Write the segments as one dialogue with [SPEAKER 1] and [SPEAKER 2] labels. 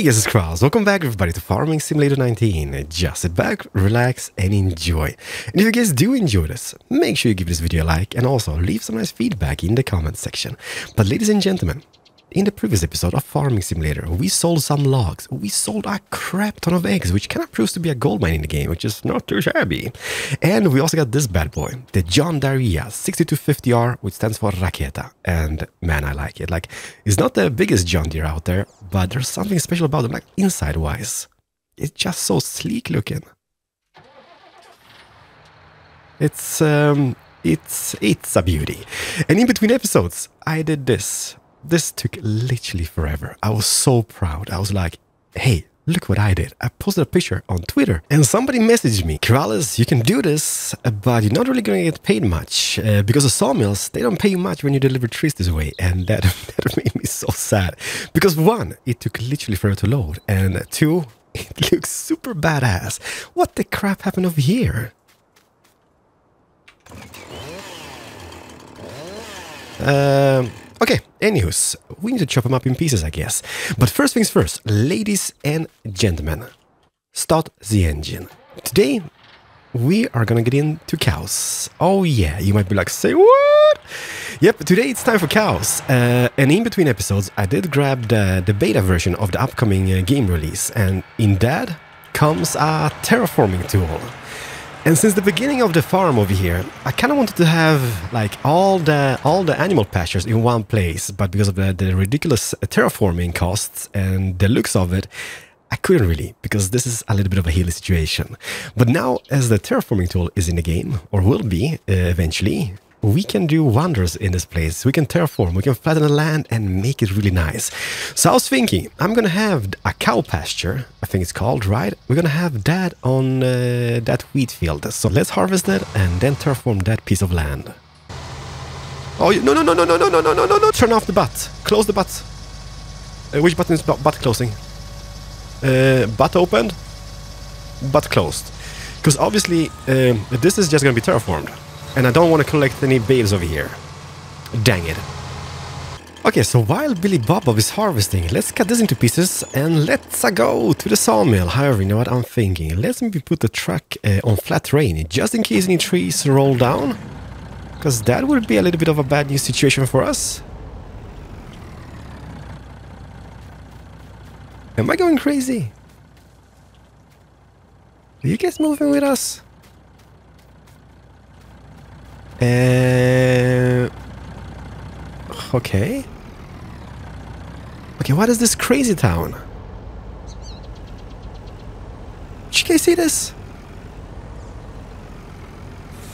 [SPEAKER 1] Hey guys, it's Keralis. Welcome back everybody to Farming Simulator 19. Just sit back, relax and enjoy. And if you guys do enjoy this, make sure you give this video a like and also leave some nice feedback in the comment section. But ladies and gentlemen, in the previous episode of Farming Simulator, we sold some logs. We sold a crap ton of eggs, which kind of proves to be a gold mine in the game, which is not too shabby. And we also got this bad boy, the John Deere 6250R, which stands for Raketa. And man, I like it. Like, it's not the biggest John Deere out there, but there's something special about it, like inside-wise. It's just so sleek looking. It's um, it's it's a beauty. And in between episodes, I did this this took literally forever. I was so proud. I was like, hey, look what I did. I posted a picture on Twitter and somebody messaged me, Keralis, you can do this, but you're not really going to get paid much uh, because the sawmills, they don't pay you much when you deliver trees this way. And that, that made me so sad because one, it took literally forever to load and two, it looks super badass. What the crap happened over here? Um, Okay, anyways, we need to chop them up in pieces, I guess. But first things first, ladies and gentlemen, start the engine. Today, we are gonna get into cows. Oh yeah, you might be like, say what? Yep, today it's time for cows. Uh, and in between episodes, I did grab the, the beta version of the upcoming uh, game release, and in that comes a terraforming tool. And since the beginning of the farm over here, I kind of wanted to have like all the all the animal pastures in one place, but because of the, the ridiculous terraforming costs and the looks of it, I couldn't really, because this is a little bit of a hilly situation. But now, as the terraforming tool is in the game, or will be uh, eventually, we can do wonders in this place. We can terraform, we can flatten the land and make it really nice. So I was thinking, I'm gonna have a cow pasture, I think it's called, right? We're gonna have that on uh, that wheat field. So let's harvest it and then terraform that piece of land. Oh, no, no, no, no, no, no, no, no, no, no, no, turn off the butt. Close the butt. Uh, which button is butt closing? Uh, butt opened, butt closed. Because obviously, um, this is just gonna be terraformed. And I don't want to collect any bales over here. Dang it. Okay, so while Billy Bob is harvesting, let's cut this into pieces and let's go to the sawmill. However, you know what I'm thinking? Let's maybe put the truck uh, on flat terrain, just in case any trees roll down. Because that would be a little bit of a bad news situation for us. Am I going crazy? Are you guys moving with us? Uh, okay. Okay, what is this crazy town? Did you guys see this?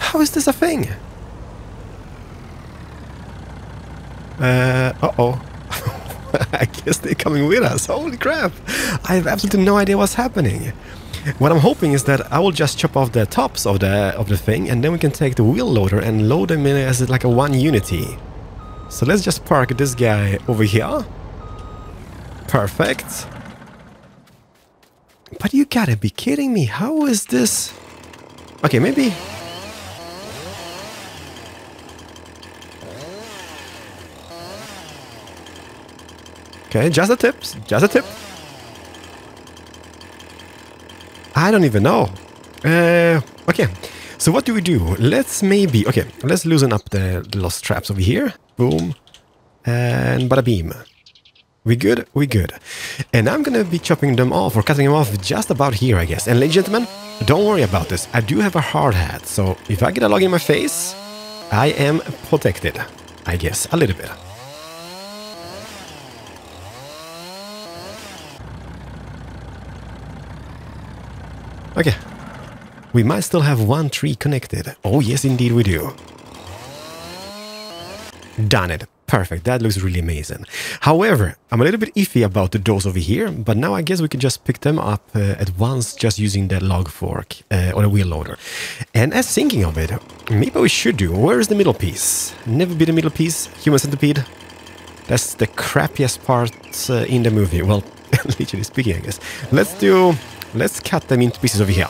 [SPEAKER 1] How is this a thing? Uh, uh-oh. I guess they're coming with us. Holy crap. I have absolutely no idea what's happening. What I'm hoping is that I will just chop off the tops of the of the thing and then we can take the wheel loader and load them in as like a one unity. So let's just park this guy over here. Perfect. But you gotta be kidding me. How is this? Okay, maybe... Okay, just a tip. Just a tip. I don't even know. Uh, okay, so what do we do? Let's maybe... Okay, let's loosen up the, lost traps over here. Boom. And bada beam. We good? We good. And I'm gonna be chopping them off or cutting them off just about here, I guess. And ladies and gentlemen, don't worry about this. I do have a hard hat, so if I get a log in my face, I am protected. I guess, a little bit. Okay. We might still have one tree connected. Oh, yes, indeed we do. Done it. Perfect. That looks really amazing. However, I'm a little bit iffy about the doors over here, but now I guess we can just pick them up uh, at once just using that log fork uh, or the wheel loader. And as thinking of it, maybe we should do. Where is the middle piece? Never be the middle piece. Human centipede. That's the crappiest part uh, in the movie. Well, literally speaking, I guess. Let's do Let's cut them into pieces over here.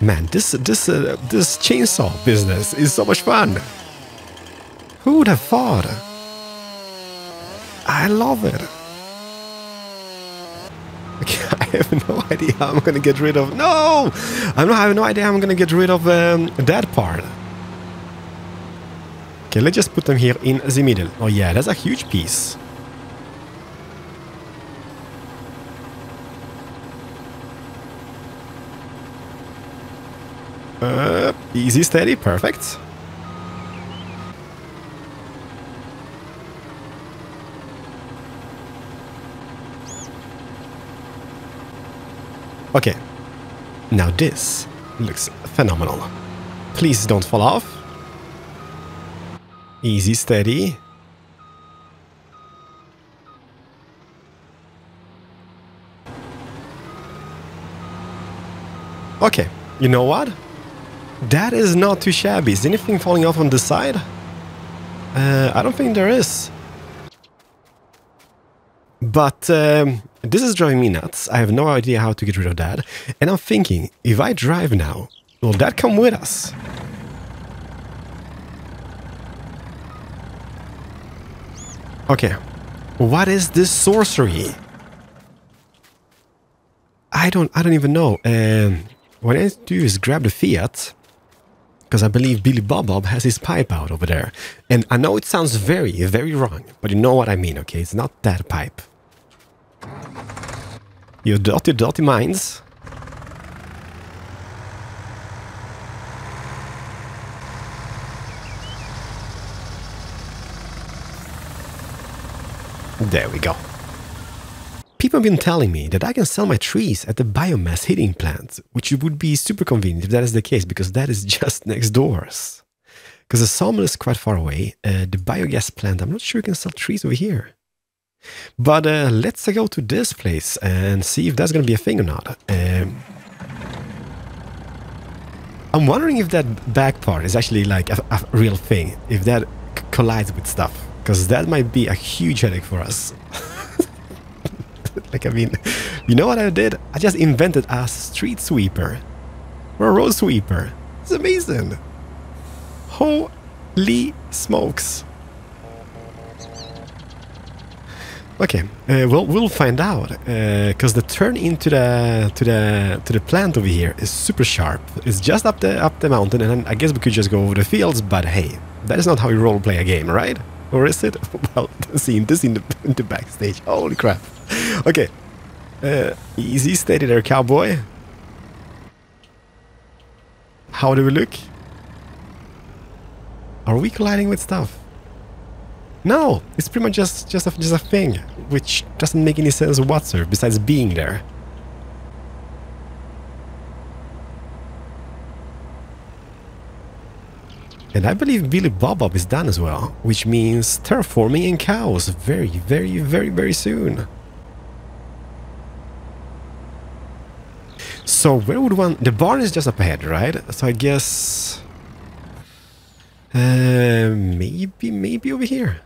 [SPEAKER 1] Man, this this uh, this chainsaw business is so much fun. Who would have thought? I love it. Okay, I have no idea how I'm gonna get rid of... No! I don't have no idea how I'm gonna get rid of um, that part. Okay, let's just put them here in the middle. Oh yeah, that's a huge piece. Uh, easy, steady, perfect. Okay, now this looks phenomenal. Please don't fall off. Easy, steady. Okay, you know what? That is not too shabby. Is anything falling off on the side? Uh, I don't think there is. But um, this is driving me nuts. I have no idea how to get rid of that. And I'm thinking, if I drive now, will that come with us? Okay. What is this sorcery? I don't I don't even know. Um, what I need to do is grab the Fiat. Because I believe Billy Bob Bob has his pipe out over there. And I know it sounds very, very wrong. But you know what I mean, okay? It's not that pipe. You dirty, dirty minds. There we go. People have been telling me that I can sell my trees at the biomass heating plant, which would be super convenient if that is the case, because that is just next doors. Because the sawmill is quite far away, uh, the biogas plant, I'm not sure you can sell trees over here. But uh, let's go to this place and see if that's going to be a thing or not. Um, I'm wondering if that back part is actually like a, a real thing, if that collides with stuff, because that might be a huge headache for us. like, I mean, you know what I did? I just invented a street sweeper or a road sweeper. It's amazing. Holy smokes. Okay, uh, well we'll find out because uh, the turn into the to the to the plant over here is super sharp. It's just up the up the mountain, and I guess we could just go over the fields. But hey, that is not how you role play a game, right? Or is it? Well, seeing this in the, in the backstage. Holy crap! Okay, uh, easy, steady there, cowboy. How do we look? Are we colliding with stuff? No, it's pretty much just just a, just a thing, which doesn't make any sense whatsoever besides being there. And I believe Billy Bob Bob is done as well, which means terraforming and cows very, very, very, very soon. So where would one... The barn is just up ahead, right? So I guess... Uh, maybe, maybe over here.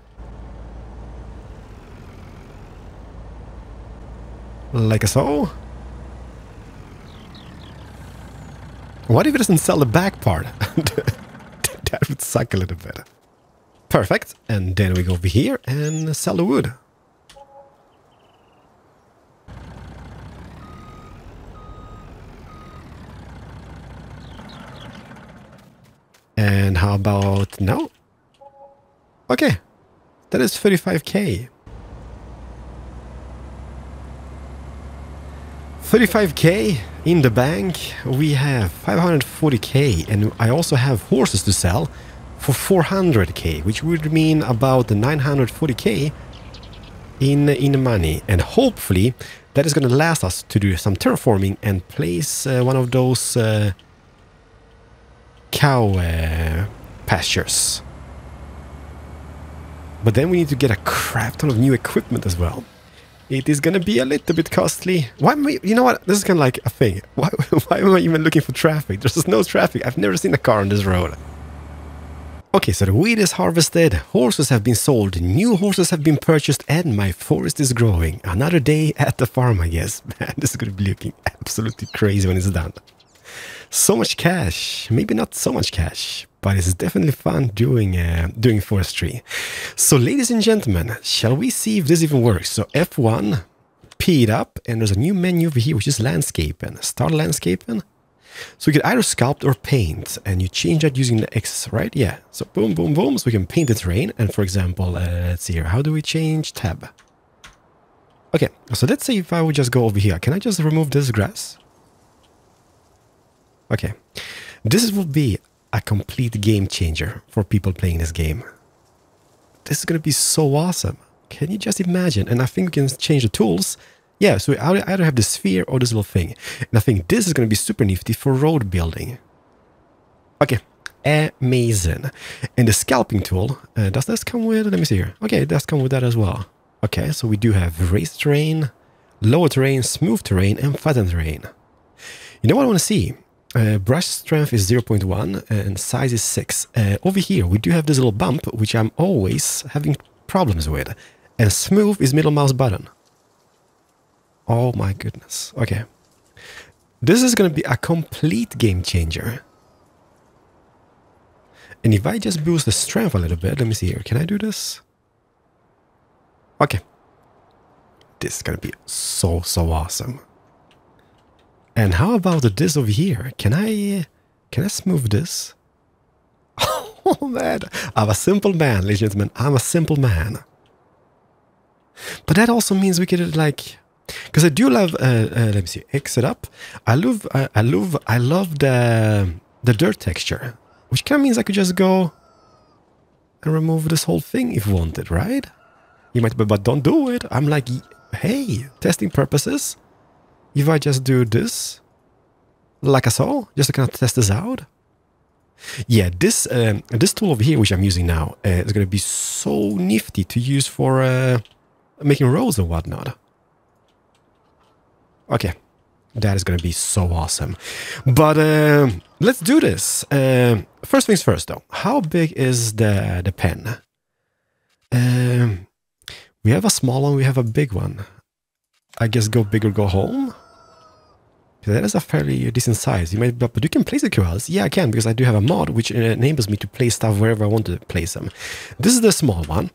[SPEAKER 1] Like a so. What if it doesn't sell the back part? that would suck a little bit. Perfect. And then we go over here and sell the wood. And how about now? Okay. That is 35k. 35k in the bank. We have 540k and I also have horses to sell for 400k, which would mean about 940k in, in money. And hopefully that is going to last us to do some terraforming and place uh, one of those uh, cow uh, pastures. But then we need to get a crap ton of new equipment as well. It is gonna be a little bit costly. Why am I, you know what, this is kind of like a thing. Why, why am I even looking for traffic? There's no traffic. I've never seen a car on this road. Okay, so the wheat is harvested, horses have been sold, new horses have been purchased, and my forest is growing. Another day at the farm, I guess. Man, this is gonna be looking absolutely crazy when it's done. So much cash, maybe not so much cash, but it's definitely fun doing uh, doing forestry. So ladies and gentlemen, shall we see if this even works? So F1, speed up and there's a new menu over here which is landscaping. Start landscaping. So we can either sculpt or paint and you change that using the X, right? Yeah. So boom, boom, boom. So we can paint the terrain. And for example, uh, let's see here. How do we change tab? Okay. So let's say if I would just go over here, can I just remove this grass? Okay. This will be a complete game changer for people playing this game. This is going to be so awesome. Can you just imagine? And I think we can change the tools. Yeah, so we either have the sphere or this little thing. And I think this is going to be super nifty for road building. Okay, amazing. And the sculpting tool, uh, does this come with, let me see here. Okay, does come with that as well. Okay, so we do have raised terrain, lower terrain, smooth terrain, and flattened terrain. You know what I want to see? Uh, brush strength is 0.1 and size is 6. Uh, over here, we do have this little bump, which I'm always having problems with. And smooth is middle mouse button. Oh my goodness. Okay. This is going to be a complete game changer. And if I just boost the strength a little bit, let me see here. Can I do this? Okay. This is going to be so, so awesome. And how about this over here? Can I, can I smooth this? Oh man, I'm a simple man, ladies and gentlemen. I'm a simple man. But that also means we could like, because I do love. Uh, uh, let me see. Exit up. I love. Uh, I love. I love the the dirt texture, which kind of means I could just go and remove this whole thing if wanted, right? You might, but don't do it. I'm like, hey, testing purposes. If I just do this, like I saw, just to kind of test this out. Yeah, this um, this tool over here, which I'm using now, uh, is going to be so nifty to use for uh, making rows and whatnot. Okay, that is going to be so awesome. But uh, let's do this. Uh, first things first, though. How big is the the pen? Um, we have a small one. We have a big one. I guess go big or go home. That is a fairly decent size. You might, but you can place the QLs. Yeah, I can because I do have a mod which enables me to place stuff wherever I want to place them. This is the small one.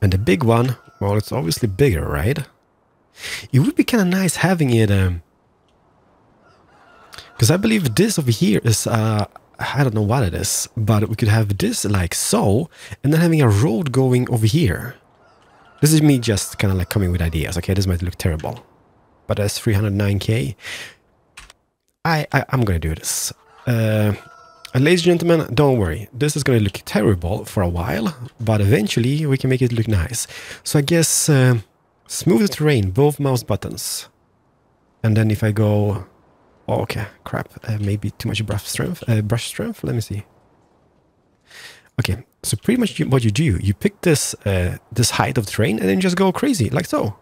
[SPEAKER 1] And the big one, well, it's obviously bigger, right? It would be kind of nice having it... Because um, I believe this over here is... Uh, I don't know what it is, but we could have this like so, and then having a road going over here. This is me just kind of like coming with ideas. Okay, this might look terrible but that's 309k. I, I am gonna do this. Uh, ladies and gentlemen, don't worry. This is gonna look terrible for a while, but eventually we can make it look nice. So I guess uh, smooth the terrain, both mouse buttons. And then if I go, oh, okay, crap, uh, maybe too much brush strength. Uh, brush strength. Let me see. Okay, so pretty much what you do, you pick this uh, this height of terrain and then just go crazy like so.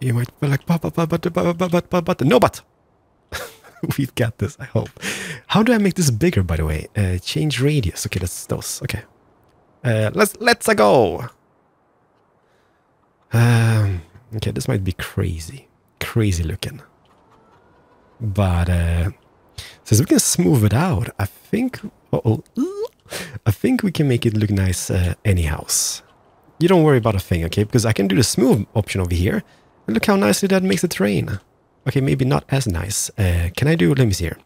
[SPEAKER 1] You might be like, but, but, but, but, but, but, but, but, no, but. We've got this, I hope. How do I make this bigger, by the way? Uh, change radius. Okay, that's those. Okay. Uh, let's, let's go. Um, okay, this might be crazy. Crazy looking. But, uh, since we can smooth it out, I think, uh oh, I think we can make it look nice uh, anyhow. You don't worry about a thing, okay? Because I can do the smooth option over here. Look how nicely that makes the terrain. Okay, maybe not as nice. Uh, can I do, let me see here.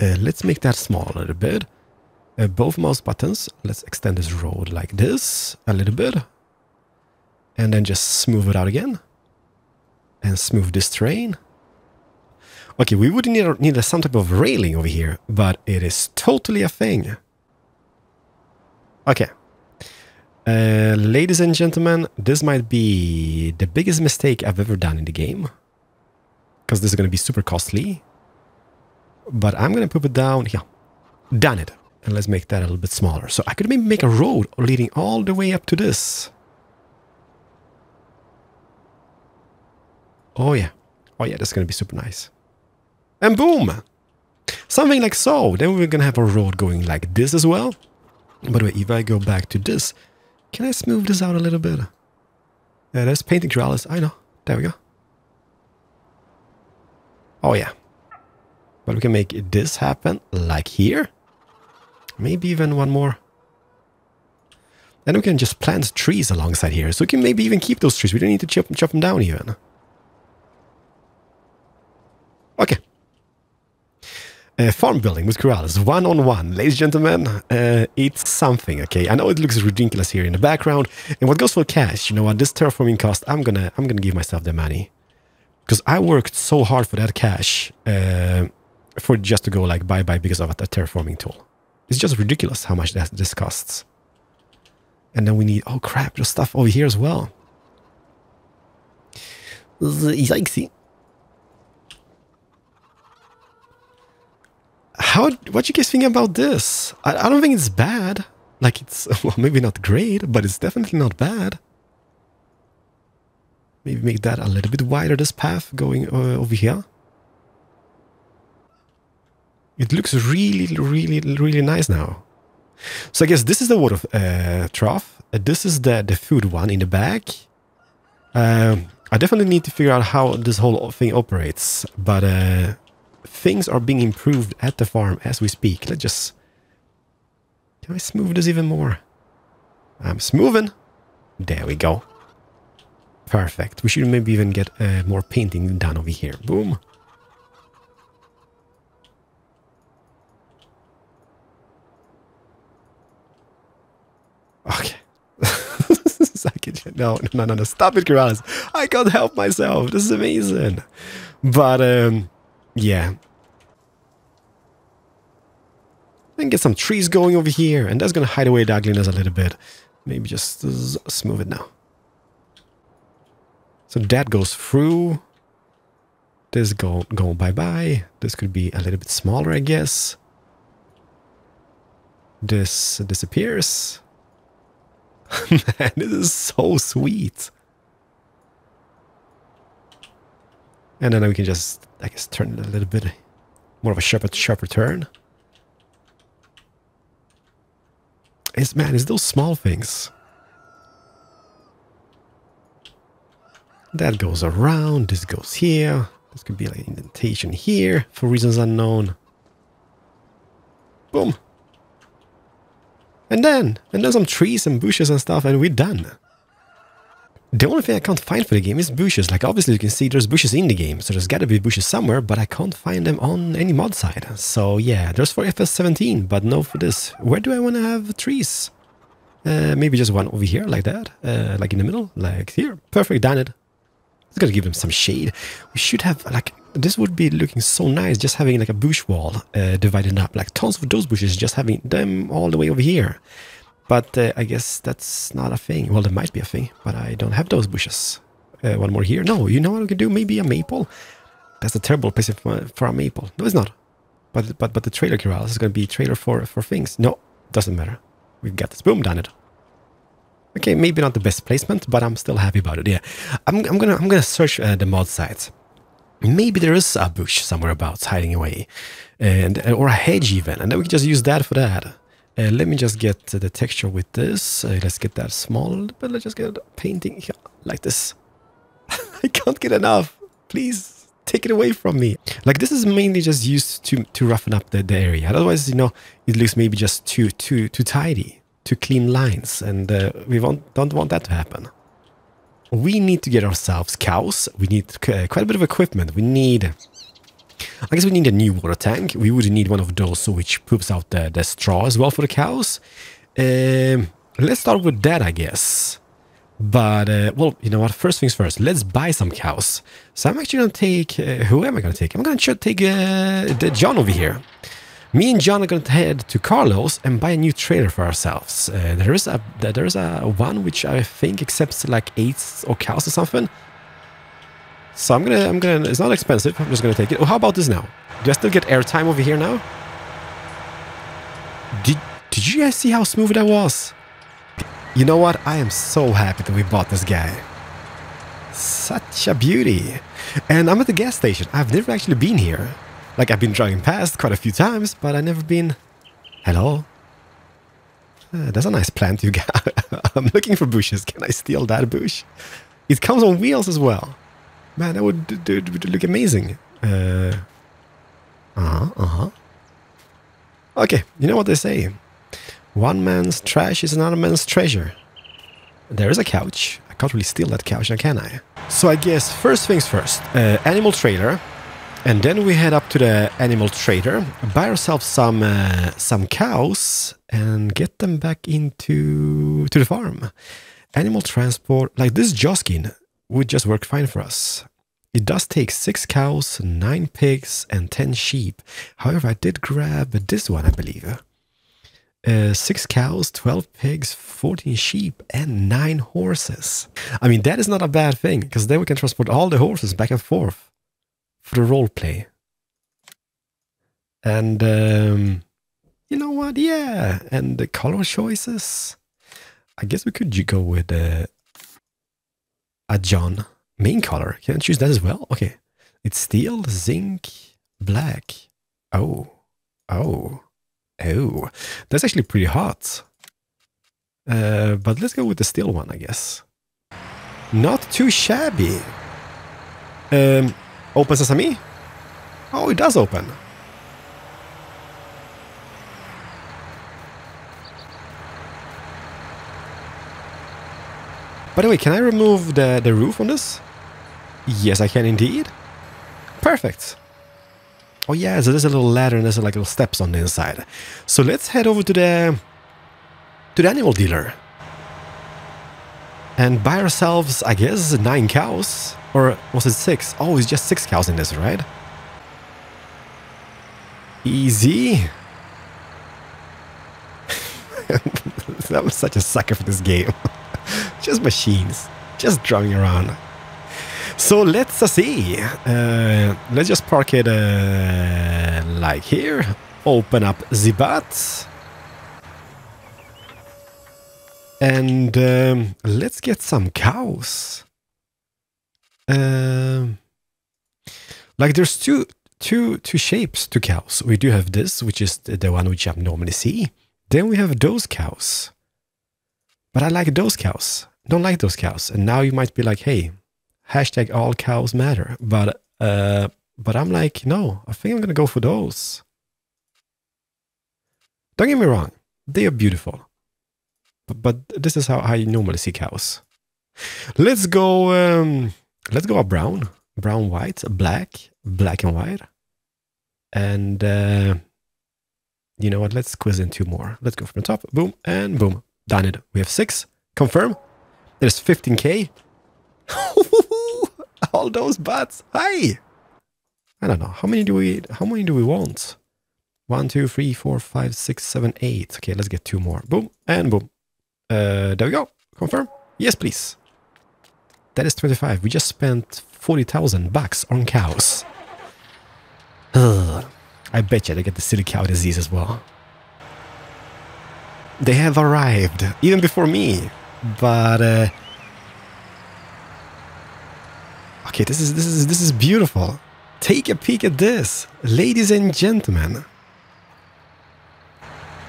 [SPEAKER 1] Uh, let's make that small a little bit. Uh, both mouse buttons. Let's extend this road like this a little bit. And then just smooth it out again. And smooth this terrain. Okay, we would need, need some type of railing over here, but it is totally a thing. Okay, uh, ladies and gentlemen, this might be the biggest mistake I've ever done in the game. Because this is going to be super costly. But I'm going to put it down. Yeah, done it. And let's make that a little bit smaller. So I could maybe make a road leading all the way up to this. Oh yeah. Oh yeah, that's going to be super nice. And boom! Something like so. Then we're going to have a road going like this as well. By the way, if I go back to this, can I smooth this out a little bit? Yeah, there's painting trellis. I know. There we go. Oh, yeah. But we can make this happen like here. Maybe even one more. Then we can just plant trees alongside here. So we can maybe even keep those trees. We don't need to chop, chop them down even. Okay. Uh, farm building with corrals, one on one, ladies and gentlemen. Uh, it's something, okay. I know it looks ridiculous here in the background, and what goes for cash? You know what? This terraforming cost, I'm gonna, I'm gonna give myself the money because I worked so hard for that cash uh, for just to go like bye bye because of a terraforming tool. It's just ridiculous how much that this costs. And then we need, oh crap, there's stuff over here as well. Yikesy. How, what you guys think about this? I, I don't think it's bad. Like it's, well, maybe not great, but it's definitely not bad. Maybe make that a little bit wider, this path going uh, over here. It looks really, really, really nice now. So I guess this is the water uh, trough. Uh, this is the, the food one in the back. Um, I definitely need to figure out how this whole thing operates. But uh, things are being improved at the farm as we speak. Let's just... Can I smooth this even more? I'm smoothing. There we go. Perfect. We should maybe even get uh, more painting done over here. Boom. Okay. no, no, no, no. Stop it, Keralis. I can't help myself. This is amazing. But, um, yeah. And get some trees going over here. And that's going to hide away the ugliness a little bit. Maybe just smooth it now. So that goes through. This go go bye-bye. This could be a little bit smaller, I guess. This disappears. Man, this is so sweet. And then we can just, I guess, turn it a little bit uh, more of a sharper, sharper turn. It's, man, it's those small things. That goes around, this goes here. This could be like indentation here for reasons unknown. Boom. And then, and then some trees and bushes and stuff and we're done. The only thing I can't find for the game is bushes. Like obviously you can see there's bushes in the game, so there's gotta be bushes somewhere, but I can't find them on any mod side. So yeah, there's for FS17, but no for this. Where do I want to have trees? Uh, maybe just one over here like that, uh, like in the middle, like here. Perfect, done it. It's gonna give them some shade. We should have like this would be looking so nice just having like a bush wall uh, divided up like tons of those bushes just having them all the way over here but uh, I guess that's not a thing. Well there might be a thing but I don't have those bushes. Uh, one more here. No you know what we can do? Maybe a maple. That's a terrible place for, for a maple. No it's not. But but but the trailer corral is going to be trailer for for things. No doesn't matter. We've got this boom done it. Okay, maybe not the best placement, but I'm still happy about it. Yeah, I'm, I'm gonna I'm gonna search uh, the mod sites. Maybe there is a bush somewhere about hiding away, and uh, or a hedge even, and then we can just use that for that. Uh, let me just get the texture with this. Uh, let's get that small, but let's just get a painting like this. I can't get enough. Please take it away from me. Like this is mainly just used to to roughen up the, the area. Otherwise, you know, it looks maybe just too too too tidy to clean lines, and uh, we want, don't want that to happen. We need to get ourselves cows. We need uh, quite a bit of equipment. We need... I guess we need a new water tank. We would need one of those which poops out the, the straw as well for the cows. Um, let's start with that, I guess. But, uh, well, you know what? First things first, let's buy some cows. So I'm actually going to take... Uh, who am I going to take? I'm going to take uh, the John over here. Me and John are going to head to Carlos and buy a new trailer for ourselves. Uh, there is a there is a one which I think accepts like eight or cows or something. So I'm gonna I'm gonna it's not expensive. I'm just gonna take it. Oh, how about this now? Do I still get airtime over here now? Did did you guys see how smooth that was? You know what? I am so happy that we bought this guy. Such a beauty. And I'm at the gas station. I've never actually been here. Like I've been driving past quite a few times, but I've never been... Hello? Uh, that's a nice plant you got. I'm looking for bushes. Can I steal that bush? It comes on wheels as well. Man, that would, look amazing. Uh, uh-huh, uh-huh. Okay, you know what they say. One man's trash is another man's treasure. There is a couch. I can't really steal that couch can I? So I guess first things first. Uh, animal trailer. And then we head up to the animal trader, buy ourselves some uh, some cows, and get them back into to the farm. Animal transport, like this Joskin, would just work fine for us. It does take six cows, nine pigs, and ten sheep. However, I did grab this one, I believe. Uh, six cows, 12 pigs, 14 sheep, and nine horses. I mean, that is not a bad thing, because then we can transport all the horses back and forth for the role play. And, um, you know what? Yeah, and the color choices. I guess we could go with uh, John main color. Can I choose that as well? Okay. It's steel, zinc, black. Oh. Oh. Oh. That's actually pretty hot. Uh, but let's go with the steel one, I guess. Not too shabby. Um, open sesame? Oh, it does open. By the way, can I remove the, the roof on this? Yes, I can indeed. Perfect. Oh yeah, so there's a little ladder and there's like little steps on the inside. So let's head over to the to the animal dealer. And buy ourselves, I guess, nine cows. Or was it six? Oh, it's just six cows in this, right? Easy. I'm such a sucker for this game. just machines. Just driving around. So let's uh, see. Uh, let's just park it uh, like here. Open up the butt. And um, let's get some cows. Um, like there's two, two, two shapes to cows. We do have this, which is the one which I normally see. Then we have those cows. But I like those cows. Don't like those cows. And now you might be like, hey, hashtag all cows matter. But uh, but I'm like, no, I think I'm gonna go for those. Don't get me wrong, they are beautiful. But, but this is how I normally see cows. Let's go. Um, let's go a brown, brown, white, black, black and white, and uh, you know what? Let's squeeze in two more. Let's go from the top. Boom and boom. Done it. We have six. Confirm. There's 15k. All those butts. Hi. I don't know. How many do we how many do we want? One, two, three, four, five, six, seven, eight. Okay, let's get two more. Boom and boom. Uh there we go. Confirm. Yes, please. That is 25. We just spent 40,000 bucks on cows. Ugh. I bet you they get the silly cow disease as well. They have arrived, even before me. But uh, Okay, this is this is this is beautiful. Take a peek at this, ladies and gentlemen.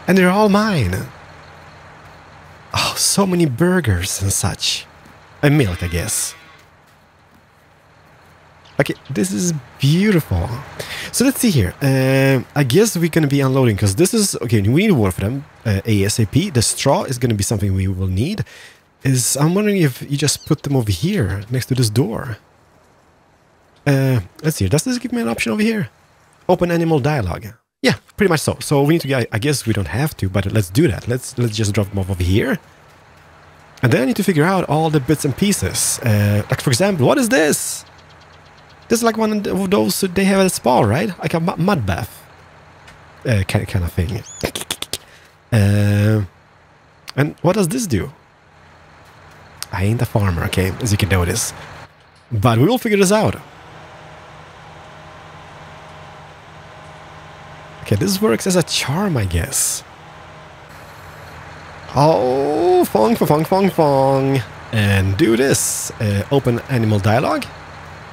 [SPEAKER 1] And they're all mine. Oh, so many burgers and such. And milk, I guess. Okay, this is beautiful. So let's see here. Uh, I guess we're to be unloading because this is... Okay, we need water for them uh, ASAP. The straw is going to be something we will need. Is I'm wondering if you just put them over here next to this door. Uh, let's see. Does this give me an option over here? Open animal dialogue. Yeah, pretty much so. So we need to. I guess we don't have to, but let's do that. Let's let's just drop them off over here. And then I need to figure out all the bits and pieces. Uh, like for example, what is this? This is like one of those they have at a spa, right? Like a mud bath, uh, kind of thing. Uh, and what does this do? I ain't a farmer, okay, as you can notice. But we will figure this out. Okay, this works as a charm, I guess. Oh, fong, fong, fong, fong. And do this. Uh, open animal dialogue.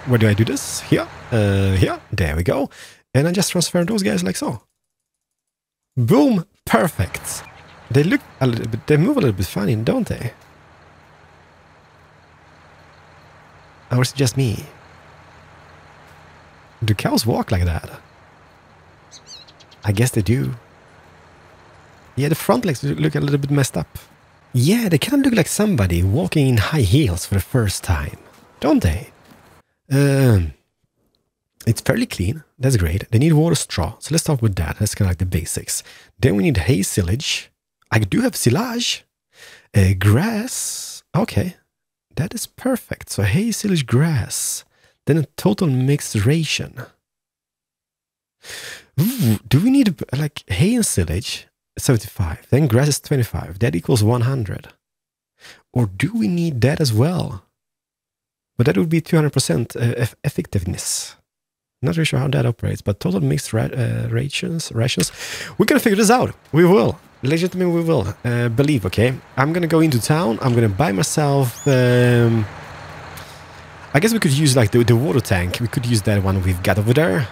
[SPEAKER 1] Where do I do this? Here. Uh, here. There we go. And I just transfer those guys like so. Boom. Perfect. They look a little bit, they move a little bit funny, don't they? Or is it just me? Do cows walk like that? I guess they do. Yeah, the front legs look a little bit messed up. Yeah, they kind of look like somebody walking in high heels for the first time, don't they? Um, it's fairly clean. That's great. They need water straw. So let's start with that. That's kind of like the basics. Then we need hay silage. I do have silage. Uh, grass. Okay. That is perfect. So hay silage grass. Then a total mixed ration. Ooh, do we need like hay and silage? 75. Then grass is 25. That equals 100. Or do we need that as well? But that would be 200% uh, effectiveness. Not really sure how that operates, but total mixed ra uh, rations, rations. We're gonna figure this out. We will. Legitimately, we will. Uh, believe, okay? I'm gonna go into town. I'm gonna buy myself... Um, I guess we could use like the, the water tank. We could use that one we've got over there.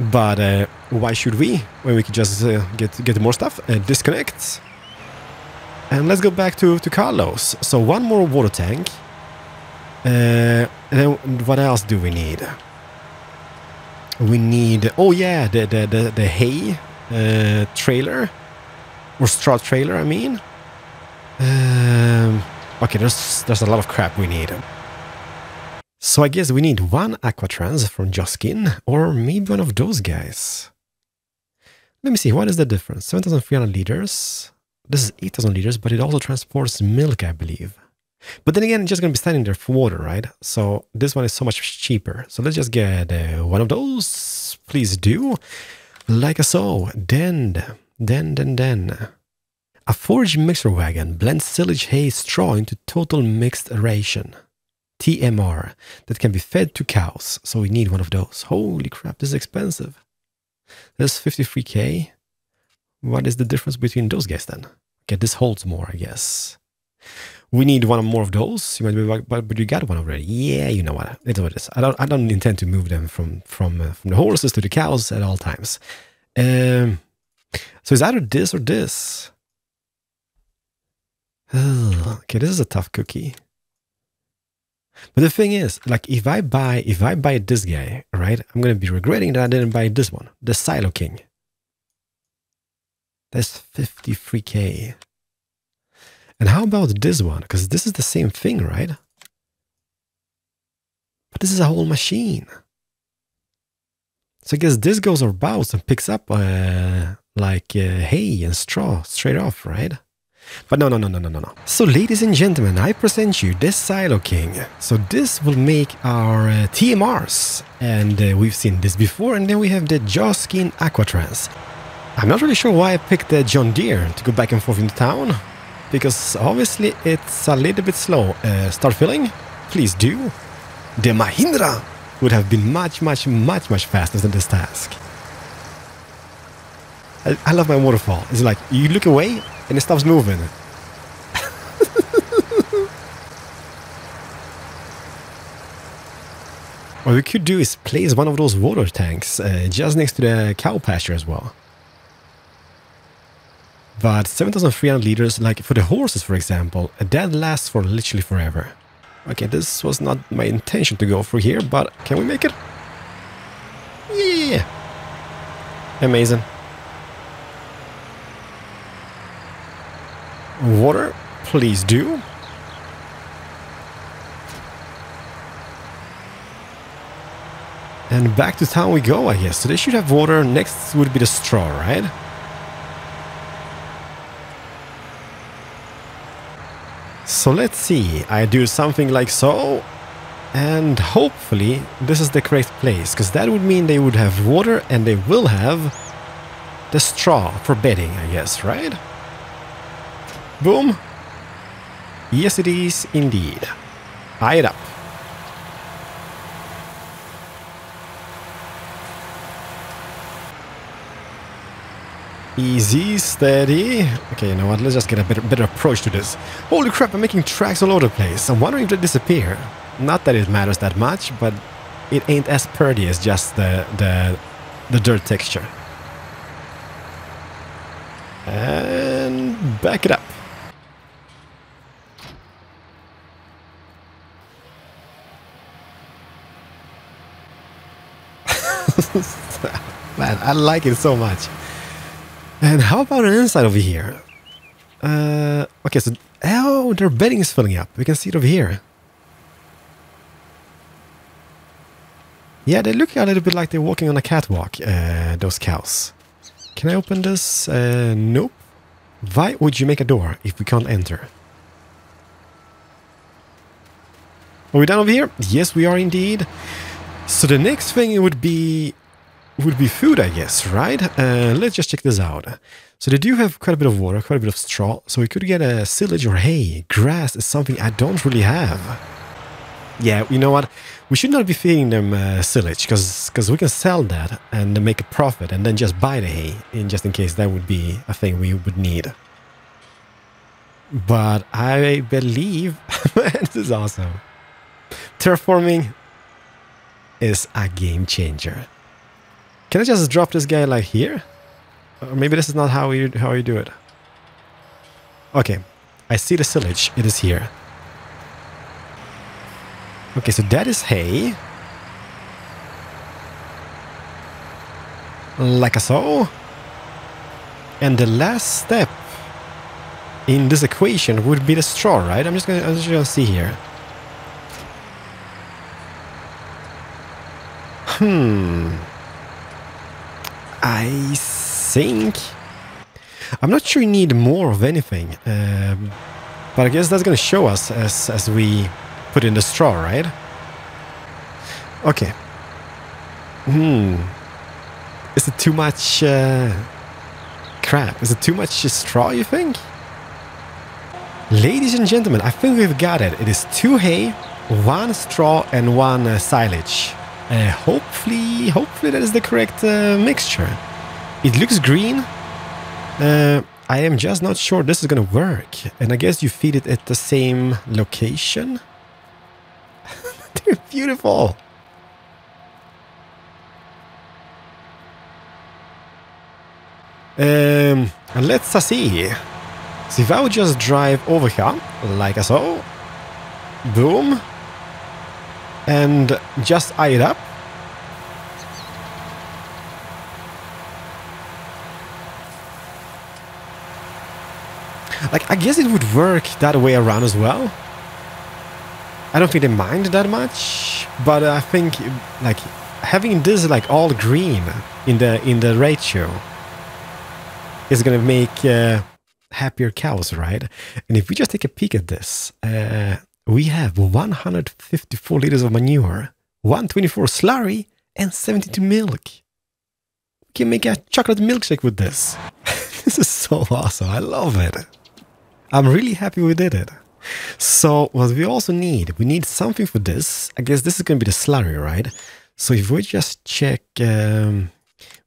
[SPEAKER 1] But uh, why should we? When we could just uh, get get more stuff. Disconnect. And let's go back to, to Carlos. So one more water tank. Uh, and then what else do we need? We need... Oh yeah, the, the, the, the hay uh, trailer. Or straw trailer, I mean. Um, okay, there's, there's a lot of crap we need. So I guess we need one Aquatrans from Joskin, or maybe one of those guys. Let me see, what is the difference? 7,300 liters. This is 8,000 liters, but it also transports milk, I believe. But then again, just going to be standing there for water, right? So this one is so much cheaper. So let's just get uh, one of those. Please do. Like so. Then, then, then, then. A forage mixer wagon blends silage hay straw into total mixed ration. TMR that can be fed to cows. So we need one of those. Holy crap, this is expensive. There's 53k. What is the difference between those guys then? Okay, this holds more, I guess. We need one more of those. You might be like, but, but you got one already. Yeah, you know what? It's what it is. I don't I don't intend to move them from from uh, from the horses to the cows at all times. Um, so it's either this or this. okay, this is a tough cookie. But the thing is, like if I buy if I buy this guy, right, I'm gonna be regretting that I didn't buy this one, the Silo King. That's 53k. And how about this one? Because this is the same thing, right? But this is a whole machine. So I guess this goes about and picks up uh, like uh, hay and straw straight off, right? But no, no, no, no, no, no, no. So ladies and gentlemen, I present you this Silo King. So this will make our uh, TMRs. And uh, we've seen this before. And then we have the Joskin Aquatrans. I'm not really sure why I picked the John Deere to go back and forth in the town. Because obviously it's a little bit slow. Uh, start filling? Please do. The Mahindra would have been much, much, much, much faster than this task. I, I love my waterfall. It's like you look away and it stops moving. what we could do is place one of those water tanks uh, just next to the cow pasture as well. But 7,300 liters, like for the horses, for example, that lasts for literally forever. Okay, this was not my intention to go through here, but can we make it? Yeah! Amazing. Water, please do. And back to town we go, I guess. So they should have water. Next would be the straw, right? So let's see. I do something like so. And hopefully this is the correct place. Because that would mean they would have water and they will have the straw for bedding, I guess, right? Boom. Yes, it is indeed. Eye it up. Easy, steady. Okay, you know what? Let's just get a better, better approach to this. Holy crap, I'm making tracks all over the place. I'm wondering if they disappear. Not that it matters that much, but it ain't as pretty as just the, the, the dirt texture. And back it up. Man, I like it so much. And how about an inside over here? Uh, okay, so... Oh, their bedding is filling up. We can see it over here. Yeah, they look a little bit like they're walking on a catwalk, uh, those cows. Can I open this? Uh, nope. Why would you make a door if we can't enter? Are we done over here? Yes, we are indeed. So the next thing it would be would be food, I guess, right? Uh, let's just check this out. So they do have quite a bit of water, quite a bit of straw. So we could get a silage or hay. Grass is something I don't really have. Yeah, you know what? We should not be feeding them uh, silage because we can sell that and make a profit and then just buy the hay in just in case that would be a thing we would need. But I believe this is awesome. Terraforming is a game changer. Can I just drop this guy like here? Or maybe this is not how you how you do it. Okay, I see the silage. It is here. Okay, so that is hay. Like a so. And the last step in this equation would be the straw, right? I'm just gonna, I'm just gonna see here. Hmm. I think... I'm not sure you need more of anything. Um, but I guess that's going to show us as, as we put in the straw, right? Okay. Hmm. Is it too much uh, crap? Is it too much straw, you think? Ladies and gentlemen, I think we've got it. It is two hay, one straw and one uh, silage. Uh, hopefully, hopefully that is the correct uh, mixture. It looks green. Uh, I am just not sure this is gonna work. And I guess you feed it at the same location. They're beautiful. Um, let's see. So if I would just drive over here, like so, boom, and just eye it up. Like, I guess it would work that way around as well. I don't think they mind that much, but I think, like, having this, like, all green in the, in the ratio is gonna make uh, happier cows, right? And if we just take a peek at this, uh, we have 154 liters of manure, 124 slurry, and 72 milk. We can make a chocolate milkshake with this. this is so awesome. I love it. I'm really happy we did it. So what we also need, we need something for this. I guess this is going to be the slurry, right? So if we just check, um,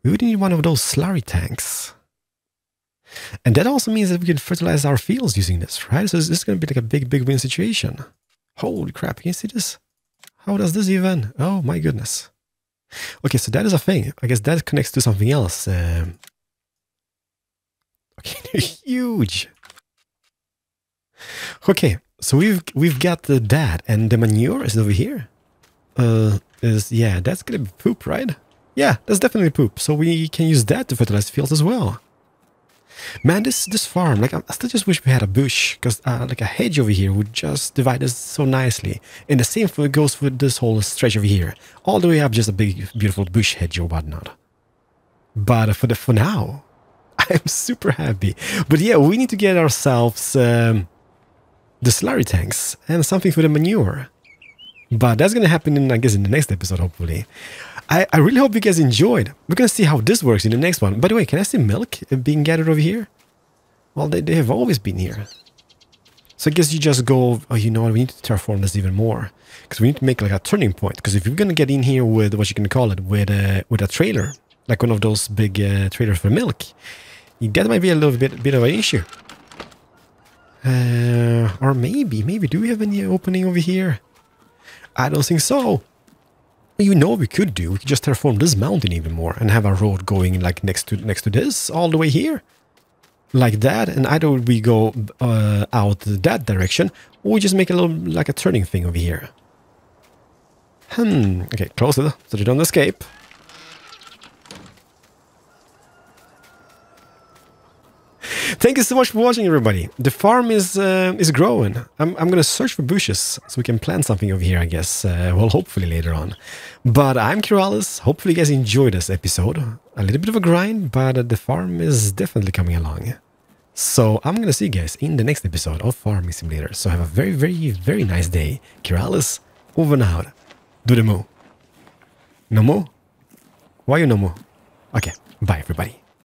[SPEAKER 1] we would need one of those slurry tanks. And that also means that we can fertilize our fields using this, right? So this is going to be like a big, big win situation. Holy crap, can you see this? How does this even? Oh my goodness. Okay, so that is a thing. I guess that connects to something else. Um, okay, huge. Okay, so we've we've got the that and the manure is over here. Uh, is yeah, that's gonna be poop, right? Yeah, that's definitely poop. So we can use that to fertilize fields as well. Man, this this farm, like I still just wish we had a bush, because uh, like a hedge over here would just divide us so nicely. And the same goes for this whole stretch over here. All the way up, just a big, beautiful bush hedge or whatnot. But for the for now, I'm super happy. But yeah, we need to get ourselves um, the slurry tanks and something for the manure. But that's gonna happen in, I guess, in the next episode, hopefully. I, I really hope you guys enjoyed. We're gonna see how this works in the next one. By the way, can I see milk being gathered over here? Well, they, they have always been here. So I guess you just go, oh, you know what, we need to terraform this even more. Because we need to make like a turning point. Because if you're gonna get in here with, what you can call it, with a, with a trailer, like one of those big uh, trailers for milk, that might be a little bit, bit of an issue. Uh, or maybe, maybe, do we have any opening over here? I don't think so. You know what we could do? We could just terraform this mountain even more and have our road going like next to next to this all the way here. Like that, and either we go uh, out that direction, or we just make a little like a turning thing over here. Hmm, okay, close it so they don't escape. Thank you so much for watching, everybody. The farm is uh, is growing. I'm, I'm gonna search for bushes so we can plant something over here, I guess. Uh, well, hopefully later on. But I'm Keralis. Hopefully you guys enjoyed this episode. A little bit of a grind, but uh, the farm is definitely coming along. So I'm gonna see you guys in the next episode of Farming Simulator. So have a very, very, very nice day. Keralis, over and out. Do the moo. No more? Why you no more? Okay, bye everybody.